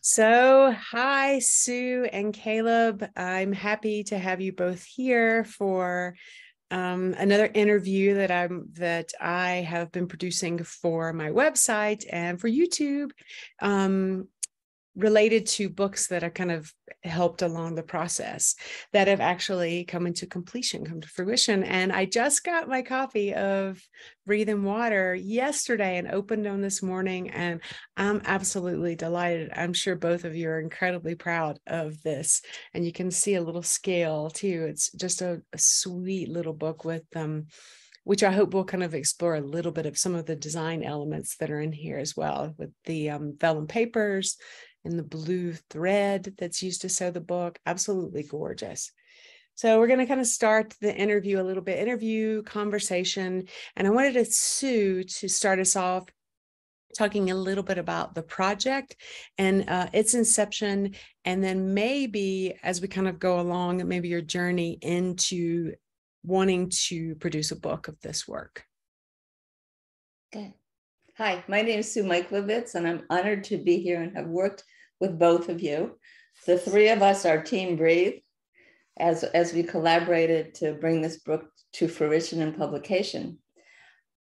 So, hi, Sue and Caleb. I'm happy to have you both here for um, another interview that I'm that I have been producing for my website and for YouTube. Um, related to books that are kind of helped along the process that have actually come into completion, come to fruition. And I just got my copy of Breathe in Water yesterday and opened them this morning. And I'm absolutely delighted. I'm sure both of you are incredibly proud of this. And you can see a little scale too. It's just a, a sweet little book with um which I hope we'll kind of explore a little bit of some of the design elements that are in here as well with the um, vellum papers and the blue thread that's used to sew the book. Absolutely gorgeous. So we're going to kind of start the interview a little bit, interview conversation. And I wanted to Sue to start us off talking a little bit about the project and uh, its inception. And then maybe as we kind of go along, maybe your journey into wanting to produce a book of this work. Okay. Hi, my name is Sue Michlovitz, and I'm honored to be here and have worked with both of you. The three of us are Team Breathe as, as we collaborated to bring this book to fruition and publication.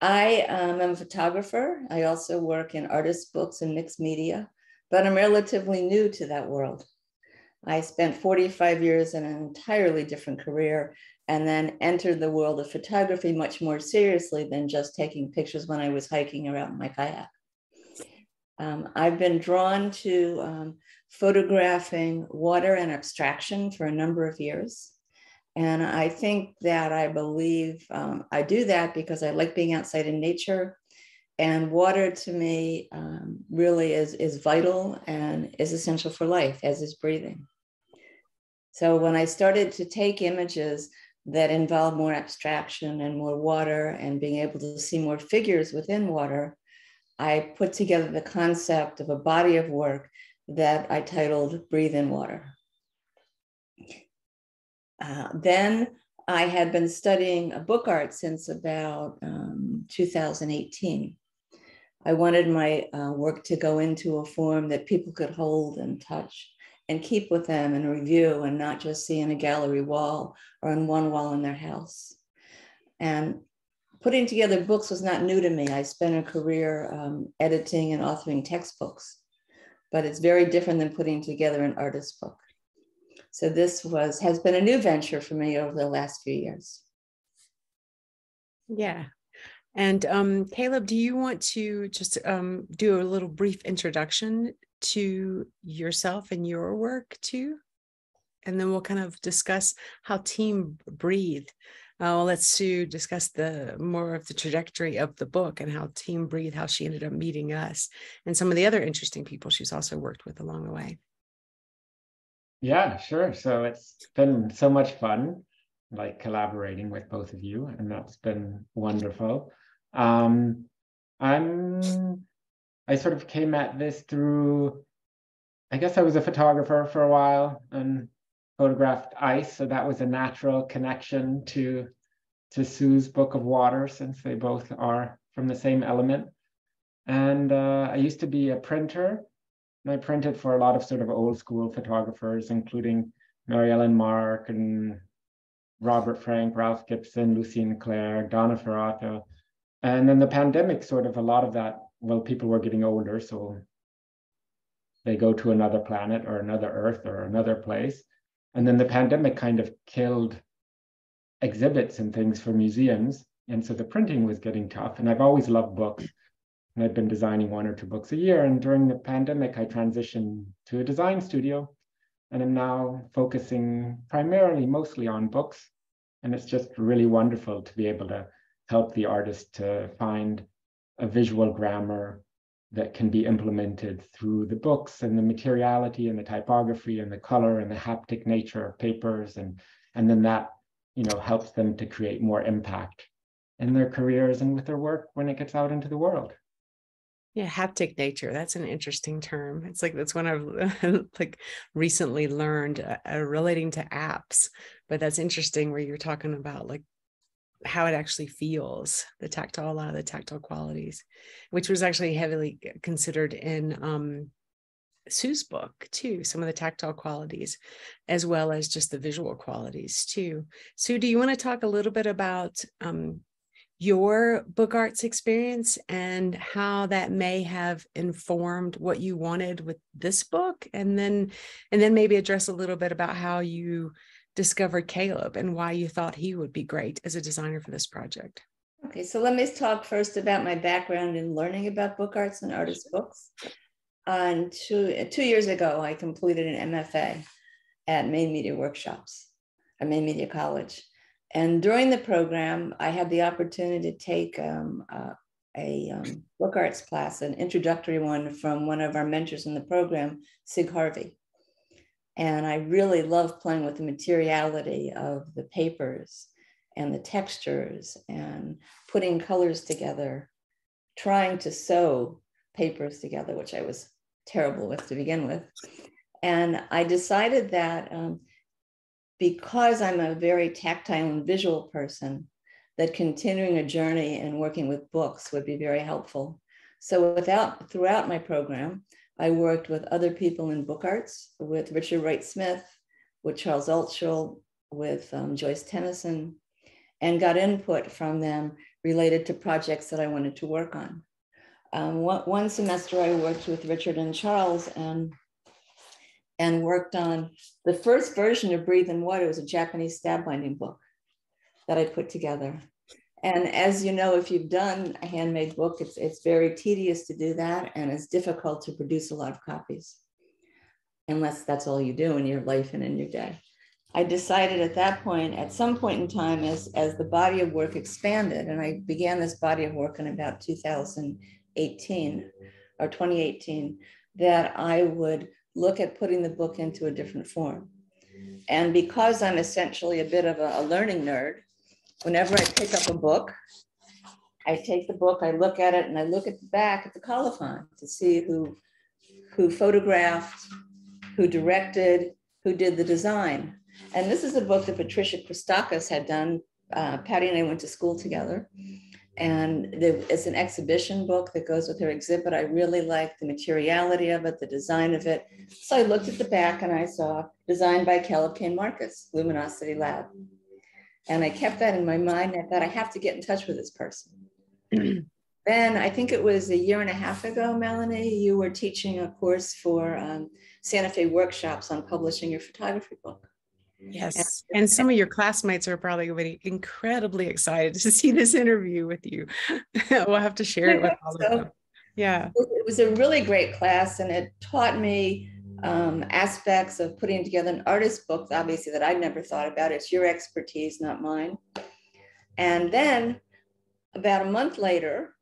I am a photographer. I also work in artist books and mixed media, but I'm relatively new to that world. I spent 45 years in an entirely different career and then entered the world of photography much more seriously than just taking pictures when I was hiking around my kayak. Um, I've been drawn to um, photographing water and abstraction for a number of years. And I think that I believe um, I do that because I like being outside in nature. And water to me um, really is, is vital and is essential for life, as is breathing. So when I started to take images that involve more abstraction and more water and being able to see more figures within water, I put together the concept of a body of work that I titled Breathe in Water. Uh, then I had been studying book art since about um, 2018. I wanted my uh, work to go into a form that people could hold and touch and keep with them and review and not just see in a gallery wall or on one wall in their house. And putting together books was not new to me. I spent a career um, editing and authoring textbooks, but it's very different than putting together an artist book. So this was has been a new venture for me over the last few years. Yeah. And um, Caleb, do you want to just um, do a little brief introduction to yourself and your work too? And then we'll kind of discuss how Team Breathe uh, let Sue discuss the more of the trajectory of the book and how Team Breathe, how she ended up meeting us, and some of the other interesting people she's also worked with along the way. Yeah, sure. So it's been so much fun, like collaborating with both of you, and that's been wonderful. Um, I'm I sort of came at this through I guess I was a photographer for a while and photographed ice, so that was a natural connection to to Sue's Book of Water, since they both are from the same element. And uh, I used to be a printer, and I printed for a lot of sort of old school photographers, including Mary Ellen Mark and Robert Frank, Ralph Gibson, Lucian Claire, Donna Ferrato. And then the pandemic, sort of a lot of that, well, people were getting older, so they go to another planet or another Earth or another place. And then the pandemic kind of killed exhibits and things for museums. And so the printing was getting tough. And I've always loved books. And I've been designing one or two books a year. And during the pandemic, I transitioned to a design studio and I'm now focusing primarily mostly on books. And it's just really wonderful to be able to help the artist to find a visual grammar that can be implemented through the books and the materiality and the typography and the color and the haptic nature of papers. And and then that you know helps them to create more impact in their careers and with their work when it gets out into the world. Yeah haptic nature that's an interesting term. It's like that's one i've like recently learned uh, relating to apps. But that's interesting where you're talking about like how it actually feels the tactile a lot of the tactile qualities which was actually heavily considered in um Sue's book too, some of the tactile qualities, as well as just the visual qualities too. Sue, do you want to talk a little bit about um, your book arts experience and how that may have informed what you wanted with this book, and then and then maybe address a little bit about how you discovered Caleb and why you thought he would be great as a designer for this project. Okay, so let me talk first about my background in learning about book arts and artist books. And two, two years ago, I completed an MFA at Maine Media Workshops at Maine Media College. And during the program, I had the opportunity to take um, uh, a um, book arts class, an introductory one from one of our mentors in the program, Cig Harvey. And I really love playing with the materiality of the papers and the textures and putting colors together, trying to sew papers together, which I was terrible with to begin with. And I decided that um, because I'm a very tactile and visual person, that continuing a journey and working with books would be very helpful. So without throughout my program, I worked with other people in book arts, with Richard Wright Smith, with Charles Altschul, with um, Joyce Tenneson, and got input from them related to projects that I wanted to work on. Um, one, semester I worked with Richard and Charles and, and worked on the first version of Breathe in Water. Was a Japanese stab binding book that I put together. And as you know, if you've done a handmade book, it's, it's very tedious to do that and it's difficult to produce a lot of copies, unless that's all you do in your life and in your day. I decided at that point, at some point in time, as, as the body of work expanded, and I began this body of work in about 2018 or 2018, that I would look at putting the book into a different form. And because I'm essentially a bit of a, a learning nerd, whenever I pick up a book, I take the book, I look at it, and I look at the back at the colophon to see who, who photographed, who directed, who did the design. And this is a book that Patricia Christakis had done. Uh, Patty and I went to school together. And it's an exhibition book that goes with her exhibit. I really liked the materiality of it, the design of it. So I looked at the back and I saw designed by Caleb Cain Marcus, Luminosity Lab. And I kept that in my mind. I thought I have to get in touch with this person. then I think it was a year and a half ago, Melanie, you were teaching a course for um, Santa Fe workshops on publishing your photography book. Yes. And some of your classmates are probably going to be incredibly excited to see this interview with you. we'll have to share it with all so, of them. Yeah. It was a really great class and it taught me um, aspects of putting together an artist book, obviously, that I'd never thought about. It's your expertise, not mine. And then about a month later,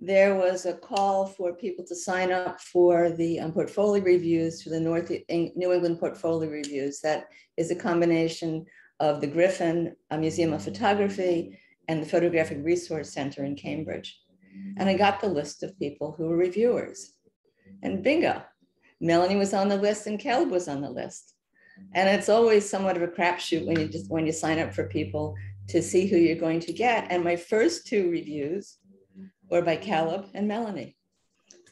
there was a call for people to sign up for the um, portfolio reviews for the North New England portfolio reviews. That is a combination of the Griffin Museum of Photography and the Photographic Resource Center in Cambridge. And I got the list of people who were reviewers. And bingo, Melanie was on the list and Caleb was on the list. And it's always somewhat of a crapshoot when you just when you sign up for people to see who you're going to get. And my first two reviews were by Caleb and Melanie.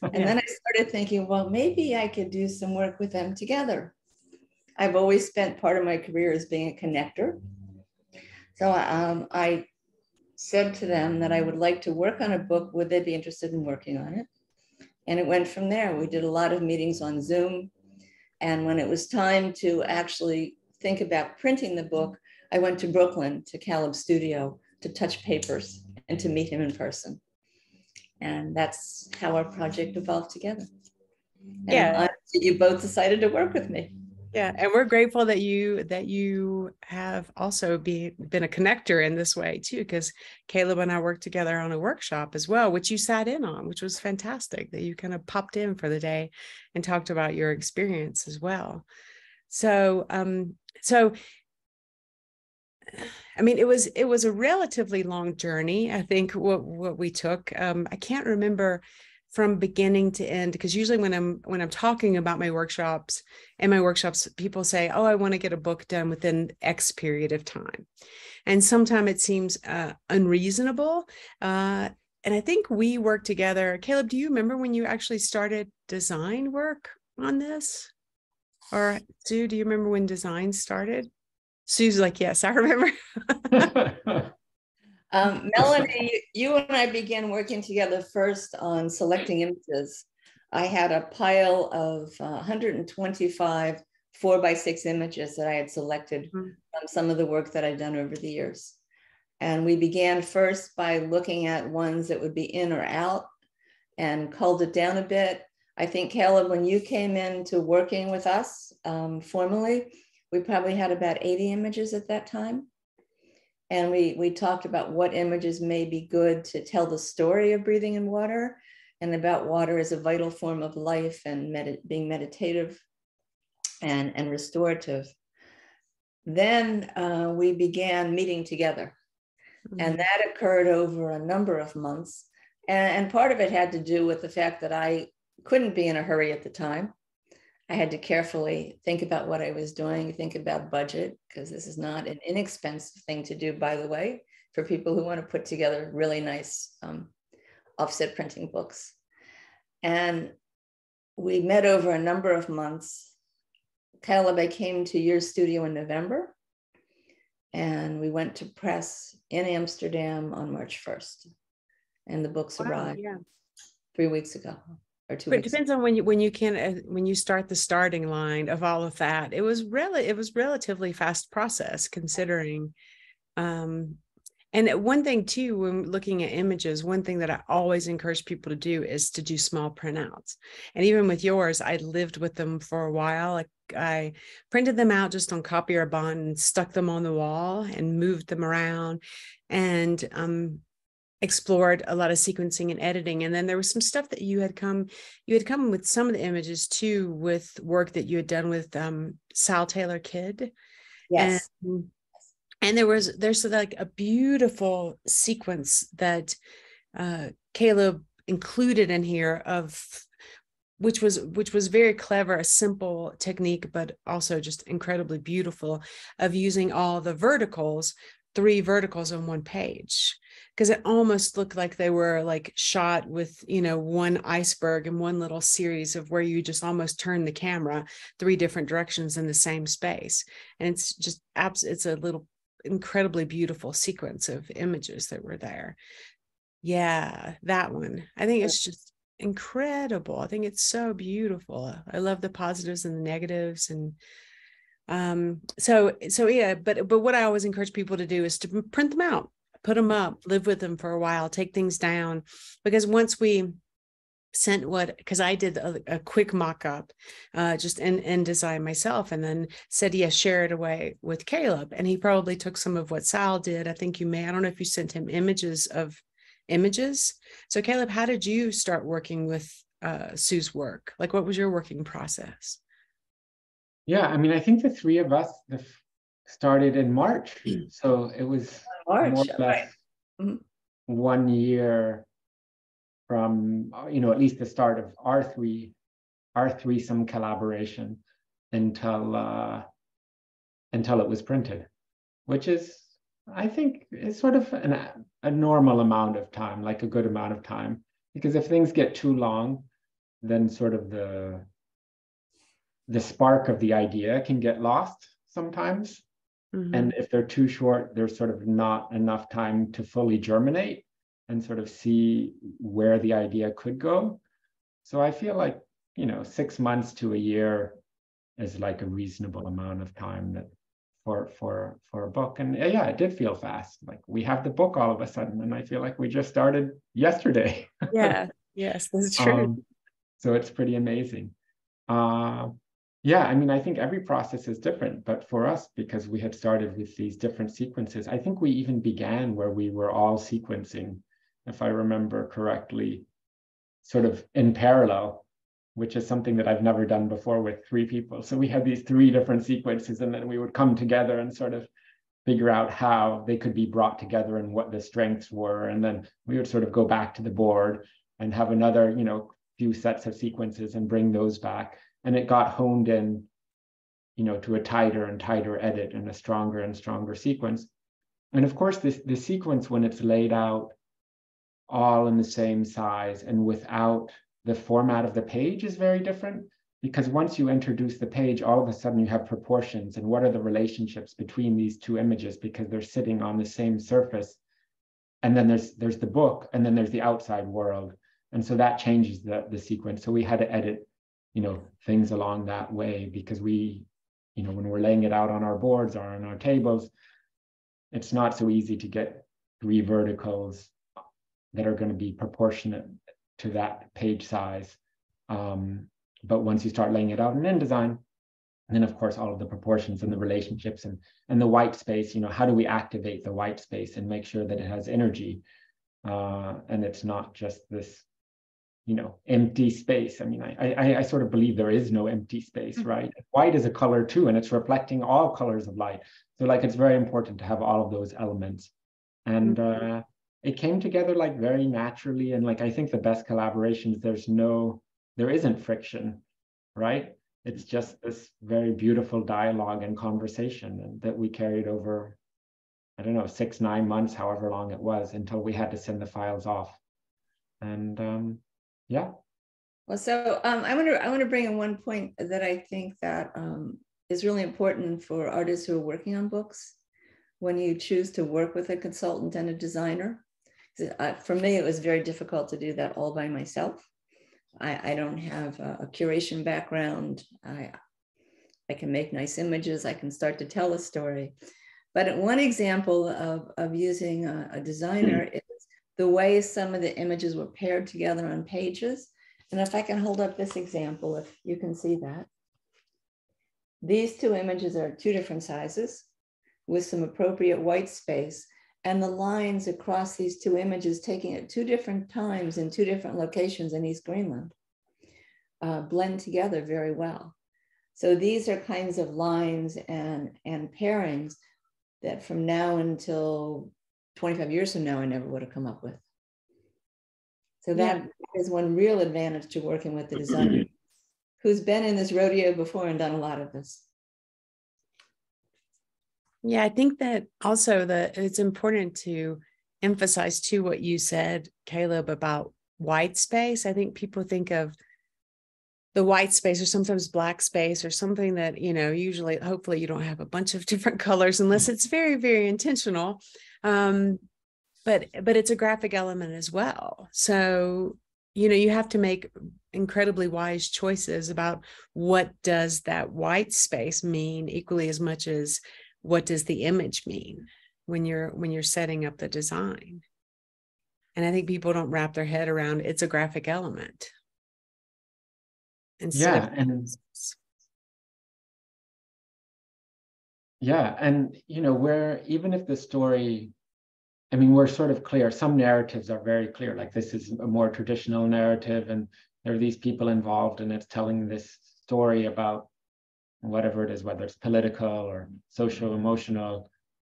Okay. And then I started thinking, well, maybe I could do some work with them together. I've always spent part of my career as being a connector. So um, I said to them that I would like to work on a book. Would they be interested in working on it? And it went from there. We did a lot of meetings on Zoom. And when it was time to actually think about printing the book, I went to Brooklyn to Caleb's studio to touch papers and to meet him in person and that's how our project evolved together. And yeah, you both decided to work with me. Yeah, and we're grateful that you that you have also be, been a connector in this way too, because Caleb and I worked together on a workshop as well, which you sat in on, which was fantastic. That you kind of popped in for the day and talked about your experience as well. So, um, so I mean, it was it was a relatively long journey. I think what what we took. Um, I can't remember from beginning to end because usually when I'm when I'm talking about my workshops and my workshops, people say, "Oh, I want to get a book done within X period of time," and sometimes it seems uh, unreasonable. Uh, and I think we work together. Caleb, do you remember when you actually started design work on this? Or Sue, do you remember when design started? Sue's like, yes, I remember. um, Melanie, you and I began working together first on selecting images. I had a pile of uh, 125 four by six images that I had selected mm-hmm. from some of the work that I'd done over the years. And we began first by looking at ones that would be in or out and culled it down a bit. I think, Caleb, when you came into working with us um, formally, we probably had about 80 images at that time. And we, we talked about what images may be good to tell the story of breathing in water and about water as a vital form of life and med- being meditative and, and restorative. Then uh, we began meeting together. Mm-hmm. And that occurred over a number of months. And, and part of it had to do with the fact that I couldn't be in a hurry at the time. I had to carefully think about what I was doing, think about budget, because this is not an inexpensive thing to do, by the way, for people who want to put together really nice um, offset printing books. And we met over a number of months. Caleb, I came to your studio in November, and we went to press in Amsterdam on March 1st. And the books wow, arrived yeah. three weeks ago or two. But it depends on when you when you can uh, when you start the starting line of all of that. It was really it was relatively fast process considering. Um, and one thing too, when looking at images, one thing that I always encourage people to do is to do small printouts. And even with yours, I lived with them for a while. Like I printed them out just on copier bond and stuck them on the wall and moved them around. And um, explored a lot of sequencing and editing and then there was some stuff that you had come you had come with some of the images too with work that you had done with um, Sal Taylor Kydd. Yes. And, and there was there's like a beautiful sequence that uh, caleb included in here of which was which was very clever a simple technique but also just incredibly beautiful of using all the verticals three verticals on one page because it almost looked like they were like shot with you know one iceberg and one little series of where you just almost turn the camera three different directions in the same space. And it's just abs it's a little incredibly beautiful sequence of images that were there. Yeah that one. I think it's just incredible. I think it's so beautiful. I love the positives and the negatives and um so so yeah but but what i always encourage people to do is to print them out put them up, live with them for a while, take things down. Because once we sent what because I did a, a quick mock-up uh, just InDesign myself and then said yes share it away with Caleb. And he probably took some of what Sal did. I think you may I don't know if you sent him images of images. So Caleb how did you start working with uh, Sue's work? Like what was your working process? Yeah I mean I think the three of us started in March so it was March, more or less mm-hmm. one year from you know at least the start of our three our threesome collaboration until uh, until it was printed, which is I think is sort of an, a normal amount of time, like a good amount of time. Because if things get too long, then sort of the the spark of the idea can get lost sometimes. Mm-hmm. And if they're too short, there's sort of not enough time to fully germinate and sort of see where the idea could go. So I feel like, you know, six months to a year is like a reasonable amount of time that for for for a book. And yeah, it did feel fast. Like we have the book all of a sudden, and I feel like we just started yesterday. yeah. Yes, that's true. Um, so it's pretty amazing. Uh, yeah, I mean, I think every process is different, but for us, because we had started with these different sequences, I think we even began where we were all sequencing, if I remember correctly, sort of in parallel, which is something that I've never done before with three people. So we had these three different sequences, and then we would come together and sort of figure out how they could be brought together and what the strengths were. And then we would sort of go back to the board and have another, you know, few sets of sequences and bring those back and it got honed in you know to a tighter and tighter edit and a stronger and stronger sequence and of course this the sequence when it's laid out all in the same size and without the format of the page is very different because once you introduce the page, all of a sudden you have proportions and what are the relationships between these two images because they're sitting on the same surface. And then there's there's the book and then there's the outside world. And so that changes the, the sequence. So we had to edit, you know, things along that way because we, you know, when we're laying it out on our boards or on our tables, it's not so easy to get three verticals that are going to be proportionate to that page size. Um, but once you start laying it out in InDesign, then of course all of the proportions and the relationships and and the white space, you know, how do we activate the white space and make sure that it has energy uh, and it's not just this, you know, empty space. I mean, I, I I sort of believe there is no empty space, mm-hmm. right? White is a color too, and it's reflecting all colors of light. So like it's very important to have all of those elements. And mm-hmm. uh, it came together like very naturally. And like I think the best collaborations, there's no there isn't friction, right? It's just this very beautiful dialogue and conversation that we carried over, I don't know, six, nine months, however long it was, until we had to send the files off. And um, yeah. Well, so um, I want to I want to bring in one point that I think that um, is really important for artists who are working on books. When you choose to work with a consultant and a designer, uh, for me, it was very difficult to do that all by myself. I, I don't have a, a, curation background. I, I can make nice images. I can start to tell a story. But one example of, of using a, a designer is the way some of the images were paired together on pages. And if I can hold up this example, if you can see that. These two images are two different sizes with some appropriate white space and the lines across these two images taking at two different times in two different locations in East Greenland uh, blend together very well. So these are kinds of lines and, and pairings that from now until 25 years from now, I never would have come up with. So that yeah. is one real advantage to working with the designer who's been in this rodeo before and done a lot of this. Yeah, I think that also that it's important to emphasize too what you said, Caleb, about white space. I think people think of the white space or sometimes black space or something that, you know, usually, hopefully, you don't have a bunch of different colors unless it's very, very intentional. Um, but but it's a graphic element as well. So you know you have to make incredibly wise choices about what does that white space mean equally as much as what does the image mean when you're when you're setting up the design and i think people don't wrap their head around it's a graphic element yeah and yeah and you know where even if the story i mean we're sort of clear some narratives are very clear like this is a more traditional narrative and there are these people involved and it's telling this story about whatever it is, whether it's political or social, emotional,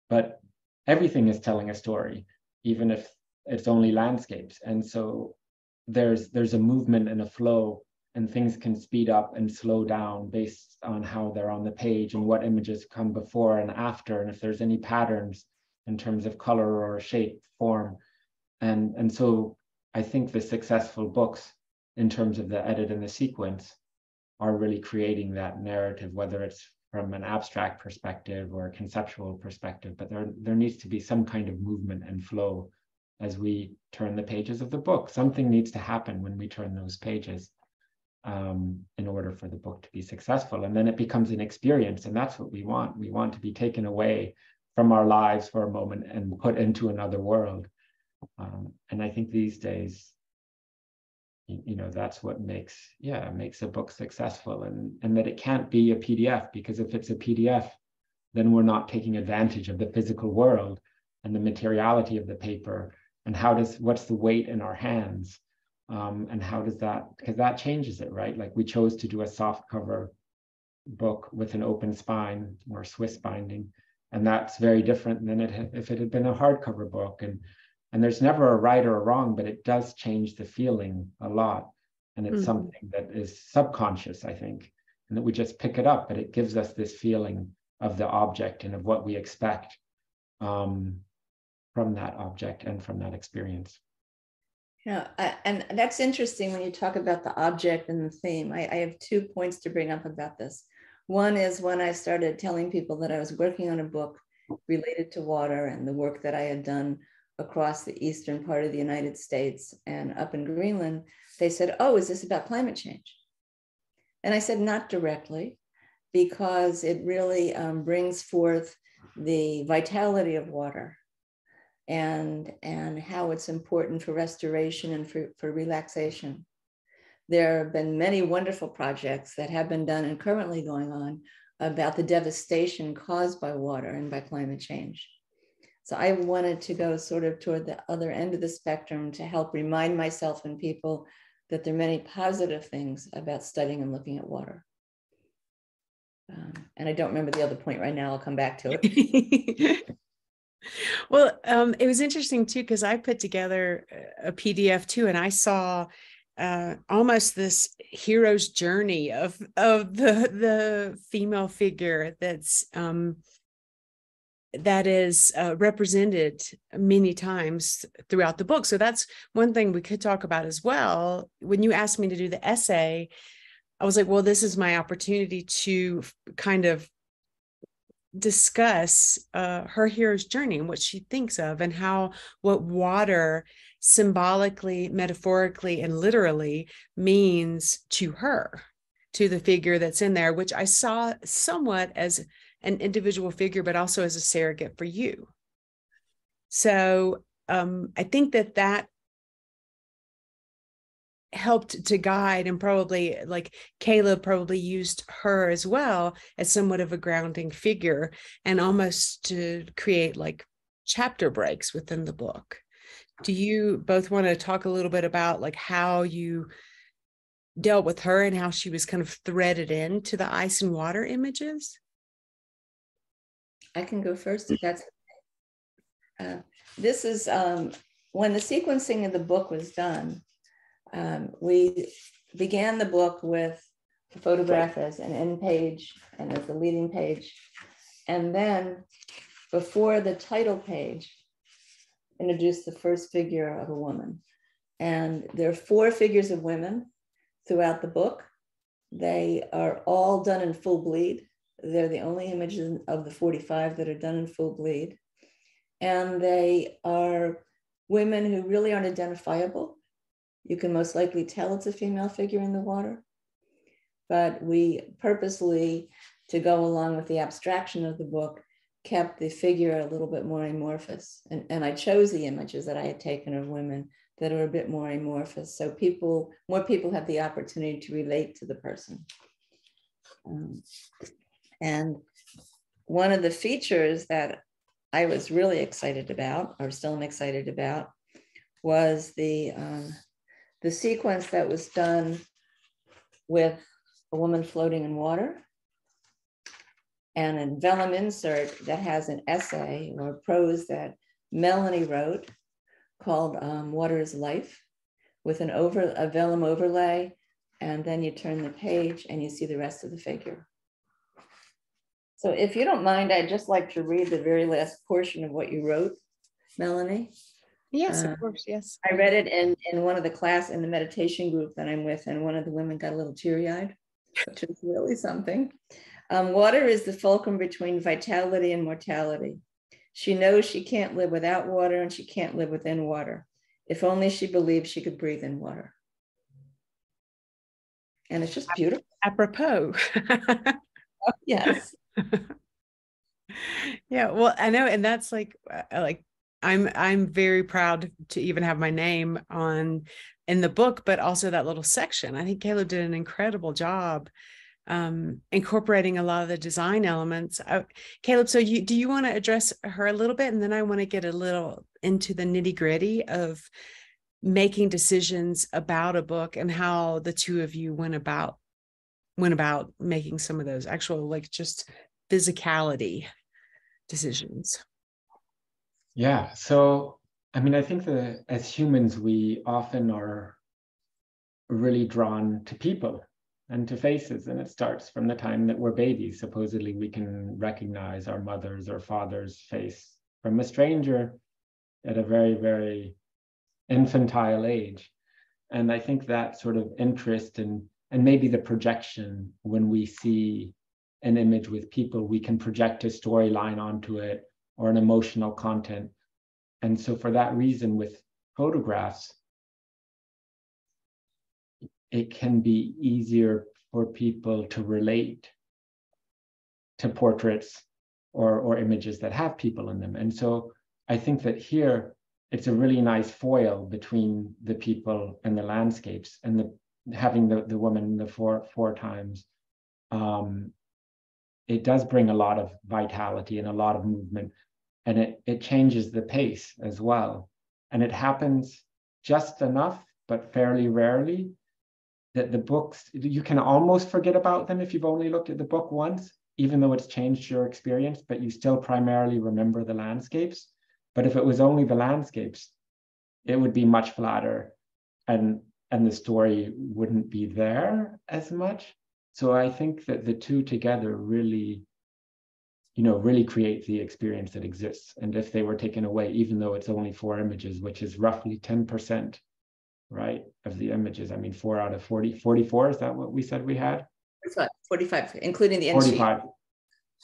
but everything is telling a story, even if it's only landscapes. And so there's there's a movement and a flow, and things can speed up and slow down based on how they're on the page and what images come before and after, and if there's any patterns in terms of color or shape, form. And, and so I think the successful books in terms of the edit and the sequence are really creating that narrative, whether it's from an abstract perspective or a conceptual perspective, but there, there needs to be some kind of movement and flow as we turn the pages of the book. Something needs to happen when we turn those pages um, in order for the book to be successful. And then it becomes an experience, and that's what we want. We want to be taken away from our lives for a moment and put into another world. Um, and I think these days you know that's what makes yeah makes a book successful and and that it can't be a pdf because if it's a pdf then we're not taking advantage of the physical world and the materiality of the paper and how does what's the weight in our hands um, and how does that because that changes it right? Like we chose to do a soft cover book with an open spine or swiss binding and that's very different than it if it had been a hardcover book. And and there's never a right or a wrong but it does change the feeling a lot. And it's mm-hmm. something that is subconscious i think and that we just pick it up but it gives us this feeling of the object and of what we expect um, from that object and from that experience Yeah, and that's interesting when you talk about the object and the theme. I, I have two points to bring up about this. One is when I started telling people that I was working on a book related to water and the work that I had done across the eastern part of the United States and up in Greenland, they said, Oh, is this about climate change? And I said, Not directly, because it really um, brings forth the vitality of water and, and how it's important for restoration and for, for relaxation. There have been many wonderful projects that have been done and currently going on about the devastation caused by water and by climate change. So I wanted to go sort of toward the other end of the spectrum to help remind myself and people that there are many positive things about studying and looking at water. Um, and I don't remember the other point right now. I'll come back to it. well, um, it was interesting too because I put together a PDF too, and I saw uh, almost this hero's journey of of the the female figure that's um, that is uh, represented many times throughout the book. So that's one thing we could talk about as well. When you asked me to do the essay, I was like, well, this is my opportunity to kind of discuss uh, her hero's journey and what she thinks of and how what water symbolically, metaphorically, and literally means to her, to the figure that's in there, which I saw somewhat as an individual figure, but also as a surrogate for you. So um, I think that that helped to guide and probably like Caleb probably used her as well as somewhat of a grounding figure and almost to create like chapter breaks within the book. Do you both want to talk a little bit about like how you dealt with her and how she was kind of threaded into the ice and water images? I can go first if that's uh, this is um, when the sequencing of the book was done um, we began the book with a photograph as an end page and as the leading page. And then before the title page, introduced the first figure of a woman. And there are four figures of women throughout the book. They are all done in full bleed. They're the only images of the 45 that are done in full bleed. And they are women who really aren't identifiable you can most likely tell it's a female figure in the water. But we purposely, to go along with the abstraction of the book, kept the figure a little bit more amorphous. And, and I chose the images that I had taken of women that are a bit more amorphous. So people, more people have the opportunity to relate to the person. Um, and one of the features that I was really excited about, or still am excited about, was the um, the sequence that was done with a woman floating in water and a vellum insert that has an essay or prose that Melanie wrote called um, Water is Life with an over a vellum overlay. And then you turn the page and you see the rest of the figure. So if you don't mind, I'd just like to read the very last portion of what you wrote, Melanie. Yes, uh, of course. Yes. I read it in, in one of the class in the meditation group that I'm with, and one of the women got a little teary eyed, which is really something. Um, water is the fulcrum between vitality and mortality. She knows she can't live without water and she can't live within water. If only she believed she could breathe in water. And it's just beautiful. Apropos. oh, yes. yeah. Well, I know. And that's like, uh, like I'm I'm very proud to even have my name on in the book, but also that little section. I think Caleb did an incredible job um, incorporating a lot of the design elements. Uh, Caleb, so you do you want to address her a little bit, and then I want to get a little into the nitty gritty of making decisions about a book and how the two of you went about went about making some of those actual like just physicality decisions. Yeah. So, I mean, I think that as humans, we often are really drawn to people and to faces. And it starts from the time that we're babies. Supposedly, we can recognize our mother's or father's face from a stranger at a very, very infantile age. And I think that sort of interest in, and maybe the projection when we see an image with people, we can project a storyline onto it or an emotional content. And so for that reason, with photographs, it can be easier for people to relate to portraits or, or images that have people in them. And so I think that here it's a really nice foil between the people and the landscapes and the having the, the woman the four four times um, it does bring a lot of vitality and a lot of movement and it it changes the pace as well. And it happens just enough but fairly rarely that the books you can almost forget about them if you've only looked at the book once even though it's changed your experience but you still primarily remember the landscapes. But if it was only the landscapes it would be much flatter and and the story wouldn't be there as much so i think that the two together really you know really create the experience that exists. And if they were taken away even though it's only four images which is roughly 10% right of the images i mean four out of 40 44 is that what we said we had? 45, 45 including the 45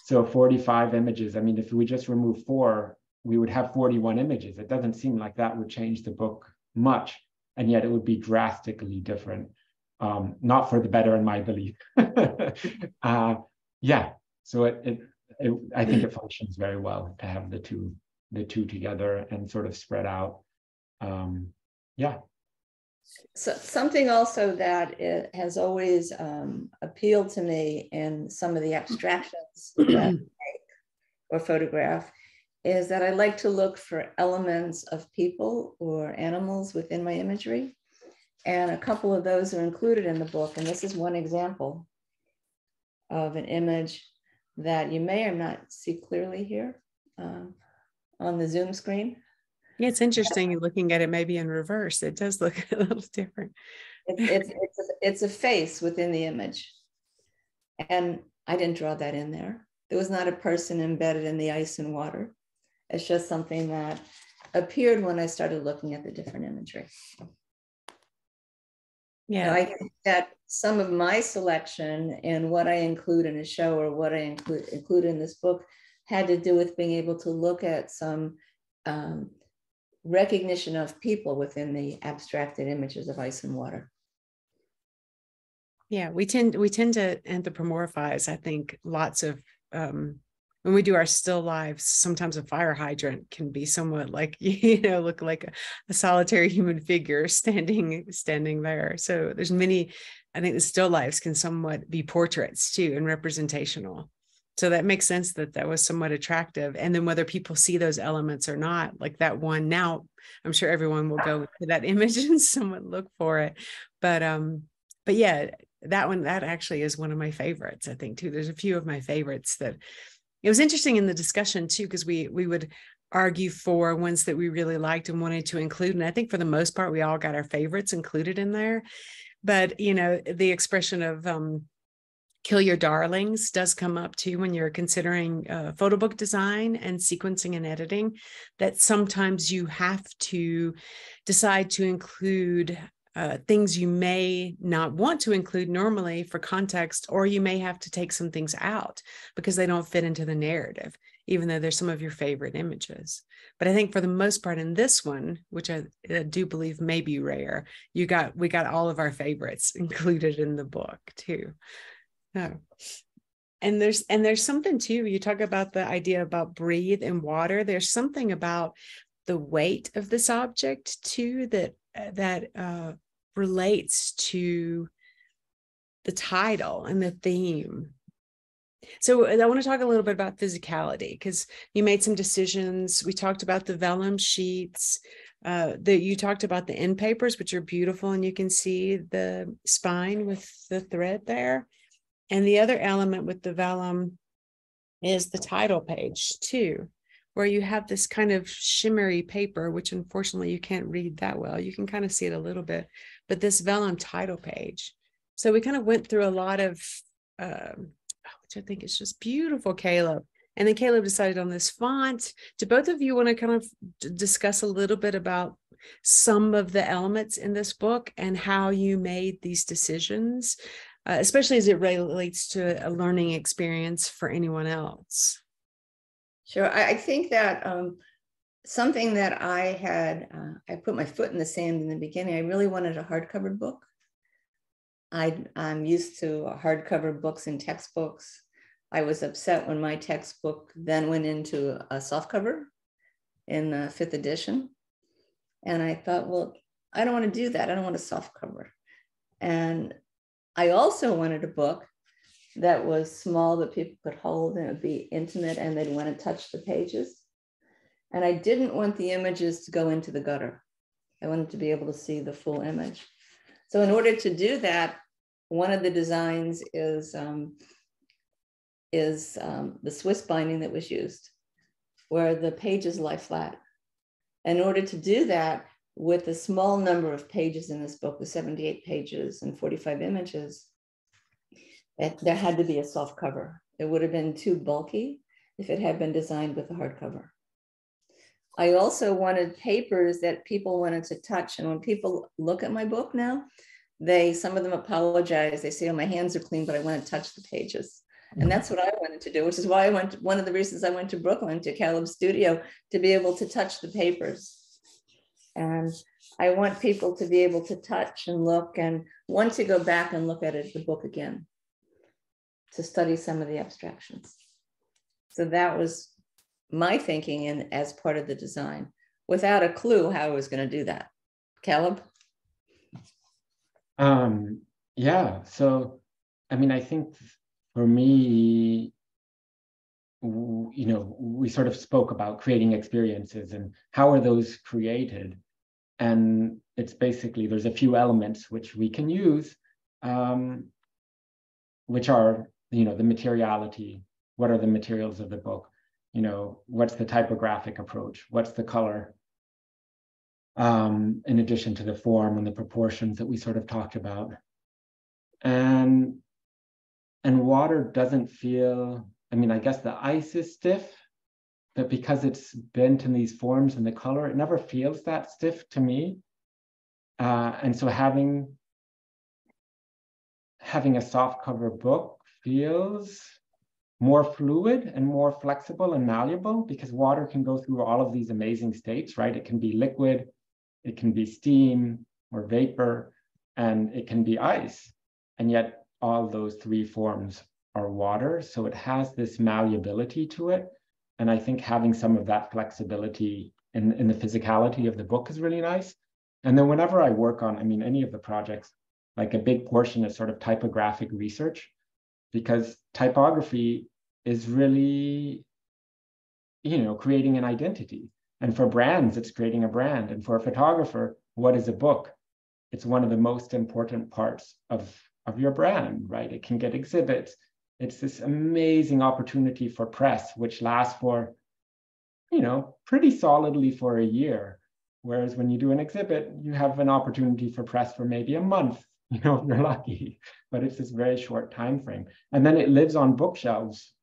so 45 images. I mean if we just remove four we would have 41 images. It doesn't seem like that would change the book much and yet it would be drastically different um, not for the better in my belief. Uh, yeah. So it, it, it i think it functions very well to have the two the two together and sort of spread out. Um, yeah. So something also that it has always um, appealed to me in some of the abstractions that I make or photograph is that I like to look for elements of people or animals within my imagery. And a couple of those are included in the book. And this is one example of an image that you may or not see clearly here um, on the Zoom screen. Yeah, it's interesting looking at it maybe in reverse. It does look a little different. It's, it's, it's, a, it's a face within the image. And I didn't draw that in there. There was not a person embedded in the ice and water. It's just something that appeared when I started looking at the different imagery. Yeah, I think that some of my selection and what I include in a show or what I include include in this book had to do with being able to look at some um, recognition of people within the abstracted images of ice and water. Yeah, we tend we tend to anthropomorphize. I think lots of um, when we do our still lives, sometimes a fire hydrant can be somewhat like you know look like a, a solitary human figure standing standing there. So there's many. I think the still lives can somewhat be portraits too and representational. So that makes sense that that was somewhat attractive. And then whether people see those elements or not, like that one now, I'm sure everyone will go to that image and somewhat look for it. But um, but yeah, that one that actually is one of my favorites. I think too. There's a few of my favorites that it was interesting in the discussion too because we we would argue for ones that we really liked and wanted to include and i think for the most part we all got our favorites included in there. But you know the expression of um, kill your darlings does come up too when you're considering uh, photo book design and sequencing and editing that sometimes you have to decide to include uh, things you may not want to include normally for context, or you may have to take some things out because they don't fit into the narrative, even though they're some of your favorite images. But I think for the most part in this one, which I, I do believe may be rare, you got we got all of our favorites included in the book too. Oh. And there's and there's something too. You talk about the idea about breathe and water. There's something about the weight of this object too that that uh, relates to the title and the theme. So I want to talk a little bit about physicality because you made some decisions. We talked about the vellum sheets. Uh, that you talked about the end papers, which are beautiful, and you can see the spine with the thread there. And the other element with the vellum is the title page too where you have this kind of shimmery paper, which unfortunately you can't read that well. You can kind of see it a little bit, but this vellum title page. So we kind of went through a lot of, um, which I think is just beautiful, Caleb. And then Caleb decided on this font. Do both of you want to kind of discuss a little bit about some of the elements in this book and how you made these decisions, uh, especially as it relates to a learning experience for anyone else. Sure. I, I think that um, something that I had, uh, I put my foot in the sand in the beginning. I really wanted a hardcover book. I, I'm used to hardcover books and textbooks. I was upset when my textbook then went into a softcover in the fifth edition. And I thought, well, I don't want to do that. I don't want a softcover. And I also wanted a book that was small that people could hold and it would be intimate and they'd want to touch the pages. And I didn't want the images to go into the gutter. I wanted to be able to see the full image. So in order to do that, one of the designs is, um, is um, the Swiss binding that was used, where the pages lie flat. In order to do that, with a small number of pages in this book, with 78 pages and 45 images, it, there had to be a soft cover. It would have been too bulky if it had been designed with a hardcover. I also wanted papers that people wanted to touch. And when people look at my book now, they some of them apologize. They say, "Oh, my hands are clean, but I want to touch the pages." And mm-hmm. that's what I wanted to do, which is why I went. One of the reasons I went to Brooklyn to Caleb's studio to be able to touch the papers. And I want people to be able to touch and look and want to go back and look at it, the book again, to study some of the abstractions. So that was my thinking and as part of the design, without a clue how I was going to do that. Caleb? Um, yeah. So, I mean, I think for me, you know, we sort of spoke about creating experiences and how are those created. And it's basically there's a few elements which we can use, um, which are, you know, the materiality. What are the materials of the book? You know, what's the typographic approach? What's the color? um, in addition to the form and the proportions that we sort of talked about. And and water doesn't feel, I mean, I guess the ice is stiff, but because it's bent in these forms and the color, it never feels that stiff to me. Uh, and so having having a soft cover book feels more fluid and more flexible and malleable because water can go through all of these amazing states, right? It can be liquid, it can be steam or vapor, and it can be ice. And yet all those three forms are water. So it has this malleability to it. And I think having some of that flexibility in, in the physicality of the book is really nice. And then whenever I work on, I mean, any of the projects, like a big portion is sort of typographic research, because typography is really, you know, creating an identity. And for brands, it's creating a brand. And for a photographer, what is a book? It's one of the most important parts of, of your brand, right? It can get exhibits. It's this amazing opportunity for press, which lasts for, you know, pretty solidly for a year. Whereas when you do an exhibit, you have an opportunity for press for maybe a month, you know, if you're lucky. But it's this very short time frame. And then it lives on bookshelves,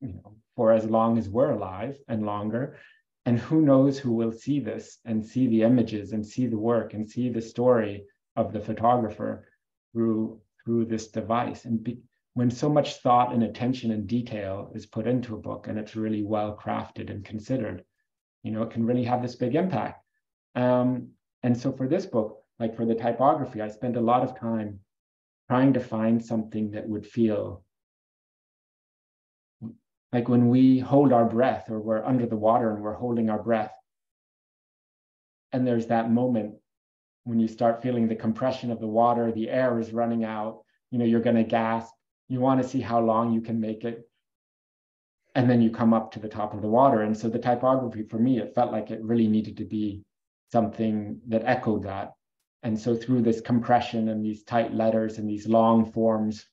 you know, for as long as we're alive and longer and who knows who will see this and see the images and see the work and see the story of the photographer through through this device and be, when so much thought and attention and detail is put into a book and it's really well crafted and considered you know it can really have this big impact um, and so for this book like for the typography i spent a lot of time trying to find something that would feel like when we hold our breath or we're under the water and we're holding our breath. And there's that moment when you start feeling the compression of the water, the air is running out, you know, you're going to gasp. You want to see how long you can make it. And then you come up to the top of the water. And so the typography for me, it felt like it really needed to be something that echoed that. And so through this compression and these tight letters and these long forms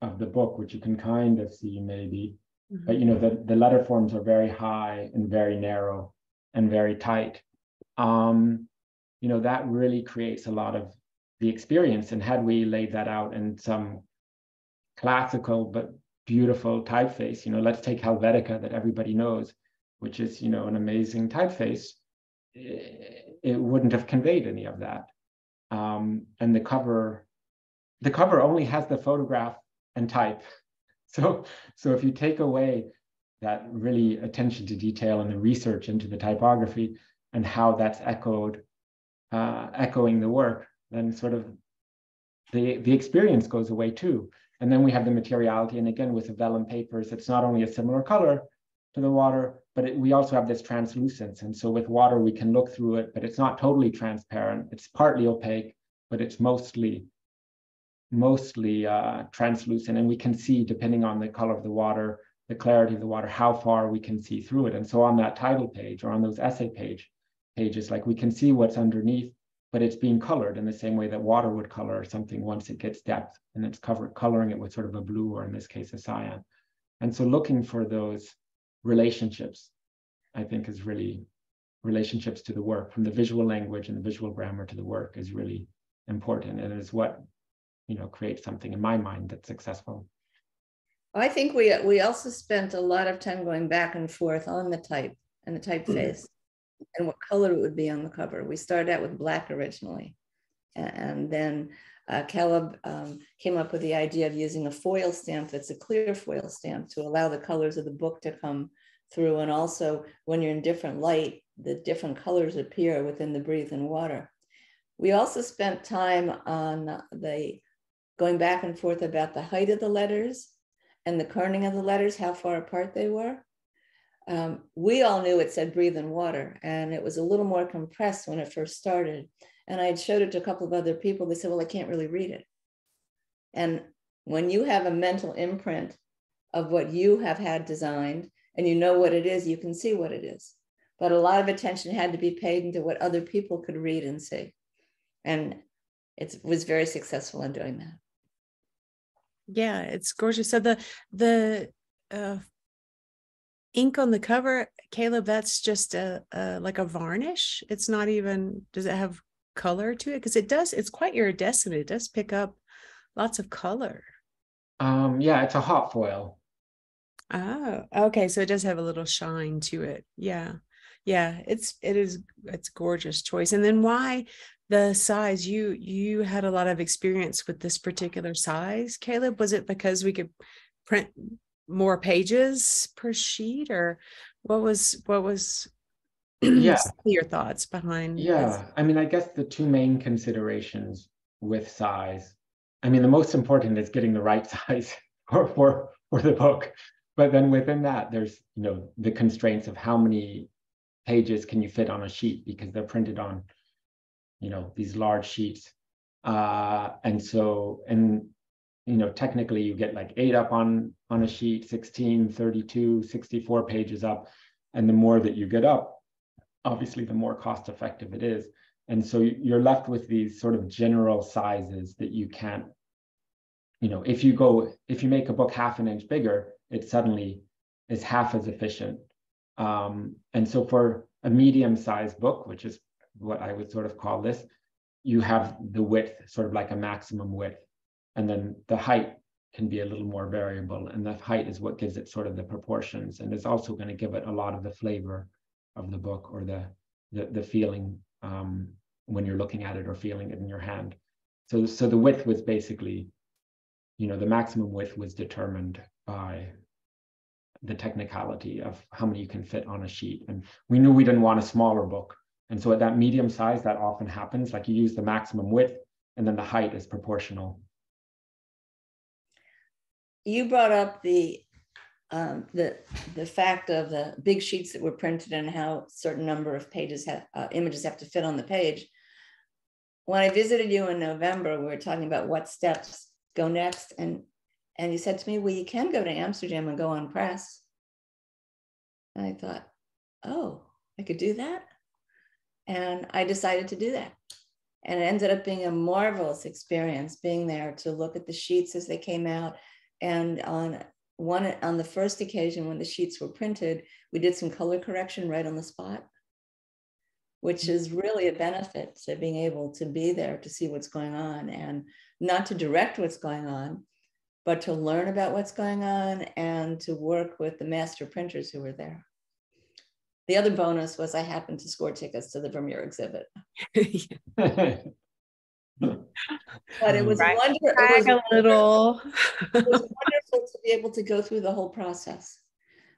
of the book, which you can kind of see maybe, Mm-hmm. But you know, the, the letter forms are very high and very narrow and very tight. Um, you know, that really creates a lot of the experience. And had we laid that out in some classical but beautiful typeface, you know, let's take Helvetica that everybody knows, which is, you know, an amazing typeface. It wouldn't have conveyed any of that. Um, and the cover, the cover only has the photograph and type. So, so if you take away that really attention to detail and the research into the typography and how that's echoed, uh, echoing the work, then sort of the, the experience goes away too. And then we have the materiality. And again, with the vellum papers, it's not only a similar color to the water, but it, we also have this translucence. And so with water, we can look through it, but it's not totally transparent. It's partly opaque, but it's mostly mostly uh, translucent. And we can see, depending on the color of the water, the clarity of the water, how far we can see through it. And so on that title page or on those essay page pages, like we can see what's underneath, but it's being colored in the same way that water would color something once it gets depth and it's covered, coloring it with sort of a blue or in this case a cyan. And so looking for those relationships, I think is really relationships to the work from the visual language and the visual grammar to the work is really important and is what you know creates something in my mind that's successful. I think we we also spent a lot of time going back and forth on the type and the typeface and what color it would be on the cover. We started out with black originally, and then uh, Caleb um, came up with the idea of using a foil stamp that's a clear foil stamp to allow the colors of the book to come through. And also, when you're in different light, the different colors appear within the Breathe in Water. We also spent time on the going back and forth about the height of the letters and the kerning of the letters, how far apart they were. Um, we all knew it said Breathe in Water, and it was a little more compressed when it first started. And I had showed it to a couple of other people. They said, well, I can't really read it. And when you have a mental imprint of what you have had designed and you know what it is, you can see what it is. But a lot of attention had to be paid into what other people could read and see. And it was very successful in doing that. Yeah, it's gorgeous. So the the uh, ink on the cover, Caleb, that's just a, a like a varnish. It's not even. Does it have color to it? Because it does, it's quite iridescent. It does pick up lots of color. Um, yeah, it's a hot foil. Oh, okay. So it does have a little shine to it. Yeah. Yeah. It's it is it's gorgeous choice. And then why the size? You you had a lot of experience with this particular size, Caleb. Was it because we could print more pages per sheet or what was what was yeah. Your thoughts behind yeah. This? i mean i guess the two main considerations with size i mean the most important is getting the right size for for for the book. But then within that there's you know the constraints of how many pages can you fit on a sheet because they're printed on you know these large sheets. Uh and so and you know technically you get like eight up on on a sheet 16 32 64 pages up. And the more that you get up obviously the more cost effective it is. And so you're left with these sort of general sizes that you can't, you know, if you go, if you make a book half an inch bigger, it suddenly is half as efficient. Um, and so for a medium sized book, which is what I would sort of call this, you have the width, sort of like a maximum width. And then the height can be a little more variable. And the height is what gives it sort of the proportions and is also going to give it a lot of the flavor of the book or the the, the feeling um, when you're looking at it or feeling it in your hand. So so the width was basically, you know, the maximum width was determined by the technicality of how many you can fit on a sheet. And we knew we didn't want a smaller book. And so at that medium size, that often happens. Like you use the maximum width and then the height is proportional. You brought up the um, the the fact of the big sheets that were printed and how certain number of pages have uh, images have to fit on the page. When I visited you in November, we were talking about what steps go next, and and you said to me, "Well, you can go to Amsterdam and go on press." And I thought, "Oh, I could do that," and I decided to do that. And it ended up being a marvelous experience being there to look at the sheets as they came out and on one on the first occasion when the sheets were printed, we did some color correction right on the spot, which is really a benefit to being able to be there to see what's going on and not to direct what's going on, but to learn about what's going on and to work with the master printers who were there. The other bonus was I happened to score tickets to the Vermeer exhibit. but it um, was, Right. wonder, it was a little. it was wonderful to be able to go through the whole process.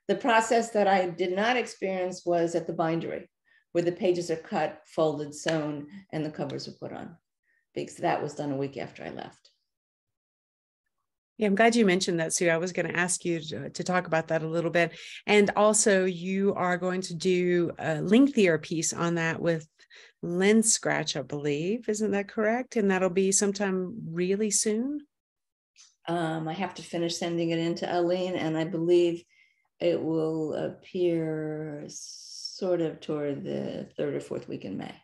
The process that I did not experience was at the bindery, where the pages are cut, folded, sewn, and the covers are put on, because that was done a week after I left. Yeah, I'm glad you mentioned that, Sue. I was going to ask you to, to talk about that a little bit. And also, you are going to do a lengthier piece on that with Lenscratch, I believe. Isn't that correct? And that'll be sometime really soon. Um, I have to finish sending it in to Aline, and I believe it will appear sort of toward the third or fourth week in May.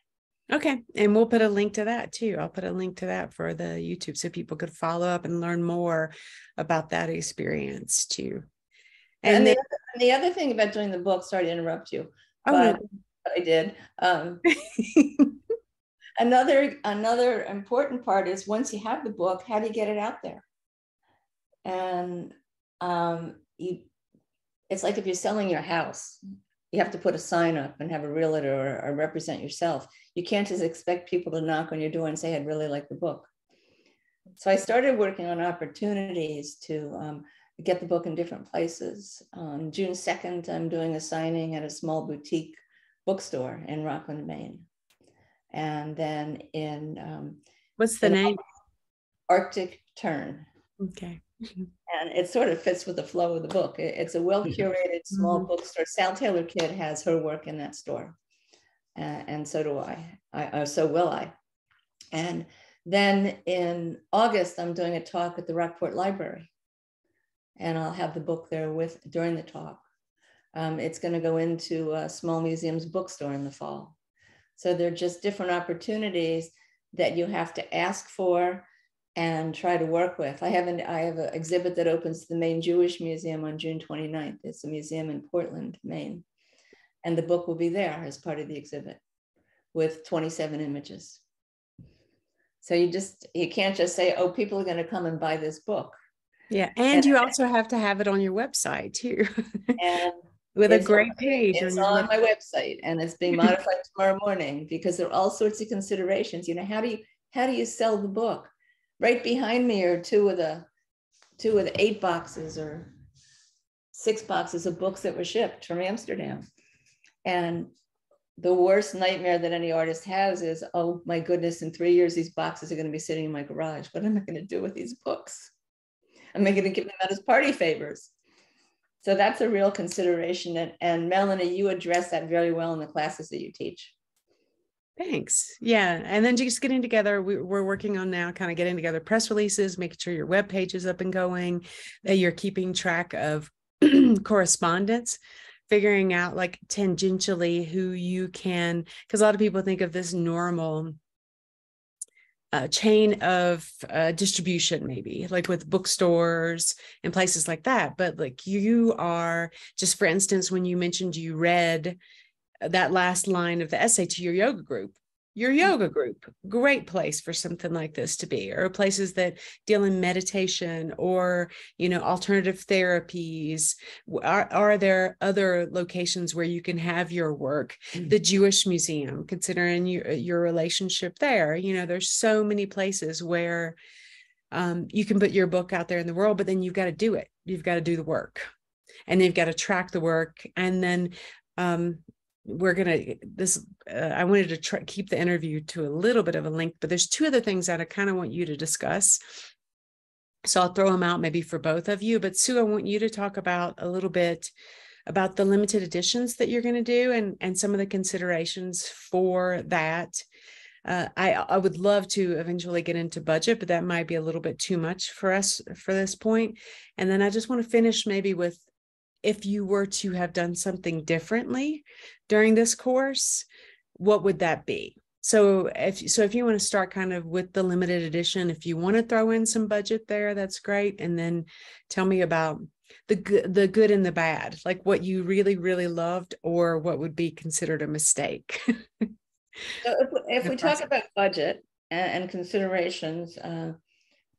Okay. And we'll put a link to that too. I'll put a link to that for the YouTube so people could follow up and learn more about that experience too. And, And the, then, other, and the other thing about doing the book, sorry to interrupt you, oh, but I did. Um, another another important part is once you have the book, how do you get it out there? And um, you, it's like if you're selling your house, you have to put a sign up and have a realtor or, or represent yourself. You can't just expect people to knock on your door and say, "I'd really like the book." So I started working on opportunities to um, get the book in different places. On June 2nd, I'm doing a signing at a small boutique bookstore in Rockland, Maine. And then in um, What's the name? Arctic Turn. Okay. And it sort of fits with the flow of the book. It's a well curated small Mhm. bookstore. Sal Taylor Kydd has her work in that store. Uh, and so do I. I uh, so will I. And then in August, I'm doing a talk at the Rockport Library. And I'll have the book there with during the talk. Um, it's going to go into a small museum's bookstore in the fall. So they're just different opportunities that you have to ask for and try to work with. I have an I have an exhibit that opens to the Maine Jewish Museum on June 29th. It's a museum in Portland, Maine. And the book will be there as part of the exhibit with 27 images. So you just you can't just say, oh, people are going to come and buy this book. Yeah. And you also have to have it on your website too, And with a great on- page. it's your on my website and it's being modified tomorrow morning because there are all sorts of considerations. You know, how do you how do you sell the book? Right behind me are two of the two of the eight boxes or six boxes of books that were shipped from Amsterdam. And the worst nightmare that any artist has is, oh my goodness, in three years, these boxes are going to be sitting in my garage. What am I going to do with these books? Am I going to give them out as party favors? So that's a real consideration. And, and Melanie, you address that very well in the classes that you teach. Thanks. Yeah. And then just getting together, we, we're working on now kind of getting together press releases, making sure your web page is up and going, that you're keeping track of correspondence, figuring out like tangentially who you can, because a lot of people think of this normal uh, chain of uh, distribution, maybe like with bookstores and places like that. But like you are, just for instance, when you mentioned you read that last line of the essay to your yoga group your yoga group great place for something like this to be or places that deal in meditation or you know alternative therapies. Are, are there other locations where you can have your work? The jewish museum considering your, your relationship there you know there's so many places where um, you can put your book out there in the world but then you've got to do it. You've got to do the work and you've got to track the work and then um, we're gonna this uh, i wanted to try keep the interview to a little bit of a length but there's two other things that i kind of want you to discuss so i'll throw them out maybe for both of you but sue i want you to talk about a little bit about the limited editions that you're going to do and and some of the considerations for that uh, I, I would love to eventually get into budget, but that might be a little bit too much for us for this point. And then I just want to finish maybe with if you were to have done something differently during this course, what would that be? So if so if you want to start kind of with the limited edition, if you want to throw in some budget there, that's great. And then tell me about the good the good and the bad, like what you really, really loved or what would be considered a mistake. So if, if we talk about budget and, and considerations, uh,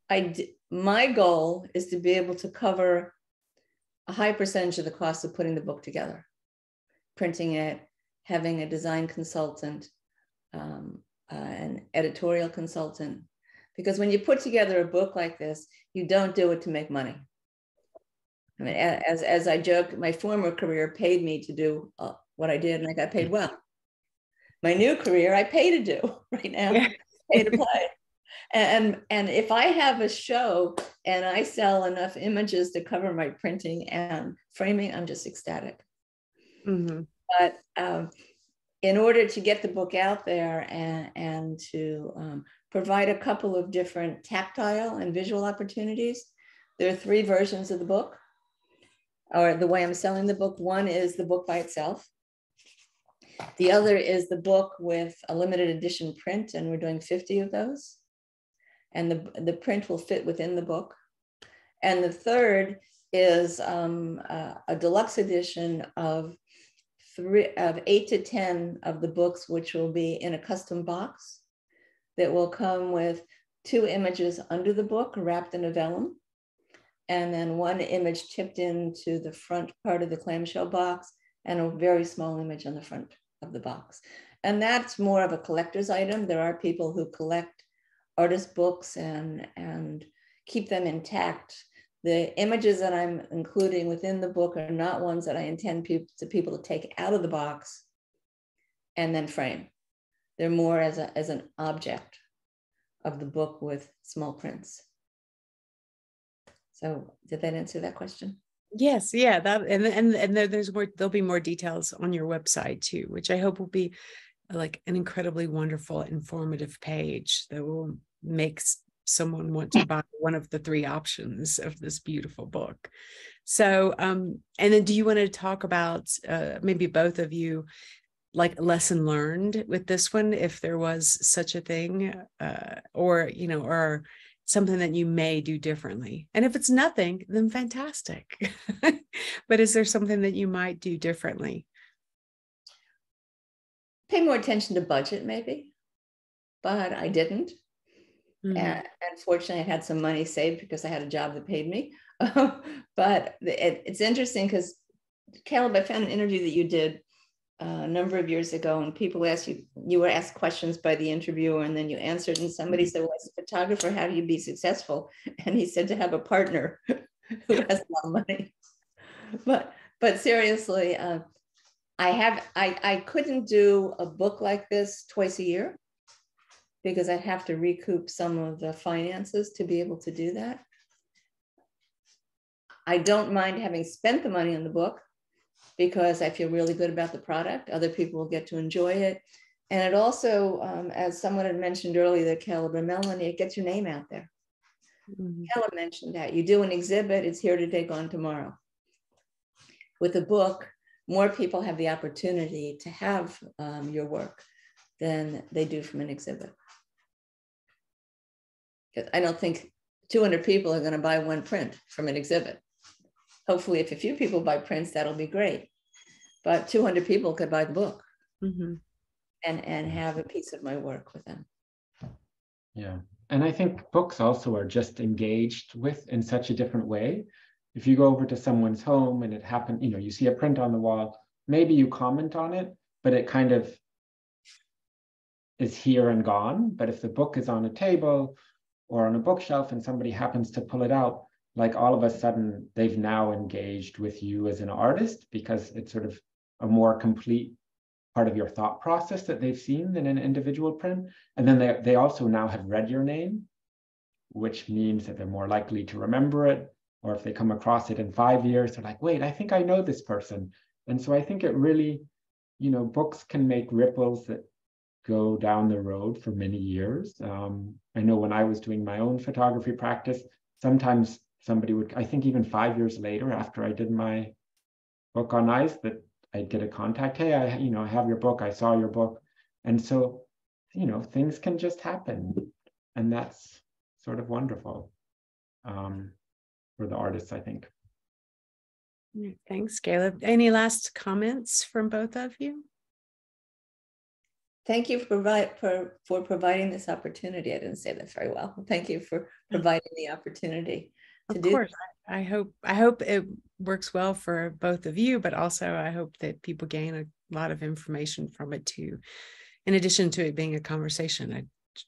I d- my goal is to be able to cover a high percentage of the cost of putting the book together. printing it, having a design consultant, um, uh, an editorial consultant. Because when you put together a book like this, you don't do it to make money. I mean, as, as I joke, my former career paid me to do uh, what I did, and I got paid well. My new career, I pay to do right now, pay to play. And, and if I have a show and I sell enough images to cover my printing and framing, I'm just ecstatic. Mm-hmm. But um, in order to get the book out there and, and to um, provide a couple of different tactile and visual opportunities, there are three versions of the book, or the way I'm selling the book. One is the book by itself. The other is the book with a limited edition print, and we're doing 50 of those. And the, the print will fit within the book. And the third is um, uh, a deluxe edition of three of eight to 10 of the books, which will be in a custom box that will come with two images under the book wrapped in a vellum, and then one image tipped into the front part of the clamshell box and a very small image on the front of the box. And that's more of a collector's item. There are people who collect artist books and, and keep them intact the images that I'm including within the book are not ones that I intend pe- to people to take out of the box and then frame. They're more as, a, as an object of the book with small prints. So did that answer that question? Yes, yeah, that and and and there's more. There'll be more details on your website too, which I hope will be like an incredibly wonderful, informative page that will make someone want to buy one of the three options of this beautiful book. So, um, and then do you want to talk about uh, maybe both of you, like lesson learned with this one, if there was such a thing, uh, or, you know, or something that you may do differently? And if it's nothing, then fantastic. but is there something that you might do differently? Pay more attention to budget, maybe, but I didn't. Mm-hmm. And unfortunately, I had some money saved because I had a job that paid me. but it, it's interesting because Caleb, I found an interview that you did uh, a number of years ago, and people asked you, you were asked questions by the interviewer, and then you answered. And somebody mm-hmm. said, Well, as a photographer, how do you be successful? And he said, To have a partner who has a lot of money. But but seriously, uh, I have I, I couldn't do a book like this twice a year because I'd have to recoup some of the finances to be able to do that. I don't mind having spent the money on the book because I feel really good about the product. Other people will get to enjoy it. And it also, um, as someone had mentioned earlier, Caleb and Melanie, it gets your name out there. Mm-hmm. Caleb mentioned that. You do an exhibit, it's here today, gone tomorrow. With a book, more people have the opportunity to have um, your work than they do from an exhibit. I don't think 200 people are going to buy one print from an exhibit. Hopefully, if a few people buy prints, that'll be great. But 200 people could buy the book mm-hmm. and, and have a piece of my work with them. Yeah. And I think books also are just engaged with in such a different way. If you go over to someone's home and it happened, you know, you see a print on the wall, maybe you comment on it, but it kind of is here and gone. But if the book is on a table or on a bookshelf and somebody happens to pull it out, like all of a sudden they've now engaged with you as an artist because it's sort of a more complete part of your thought process that they've seen than an individual print. And then they, they also now have read your name, which means that they're more likely to remember it. Or if they come across it in five years, they're like, wait, I think I know this person. And so I think it really, you know, books can make ripples that go down the road for many years. Um, I know when I was doing my own photography practice, sometimes somebody would, I think even five years later after I did my book on ice, that I'd get a contact, hey, I, you know, I have your book, I saw your book. And so, you know, things can just happen. And that's sort of wonderful um, for the artists, I think. Thanks, Caleb. Any last comments from both of you? Thank you for, provide, for, for providing this opportunity. I didn't say that very well. Thank you for providing the opportunity. To of course. I hope I hope it works well for both of you, but also I hope that people gain a lot of information from it too. In addition to it being a conversation, I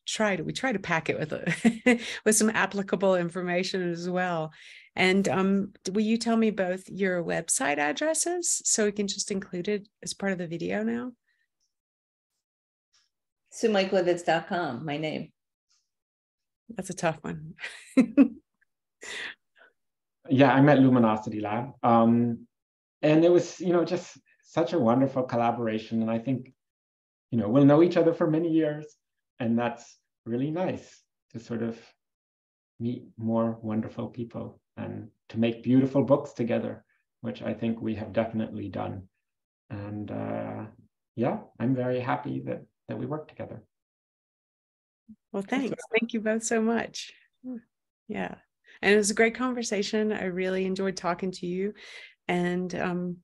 try to we try to pack it with a, with some applicable information as well. And um, will you tell me both your website addresses so we can just include it as part of the video now? SueMichlovitz.com, my name. That's a tough one. yeah, I met Luminosity Lab. Um, and it was, you know, just such a wonderful collaboration. And I think, you know, we'll know each other for many years. And that's really nice to sort of meet more wonderful people and to make beautiful books together, which I think we have definitely done. And uh, yeah, I'm very happy that that we work together. Well, thanks. Thank you both so much. Yeah. And it was a great conversation. I really enjoyed talking to you. And um,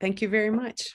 thank you very much.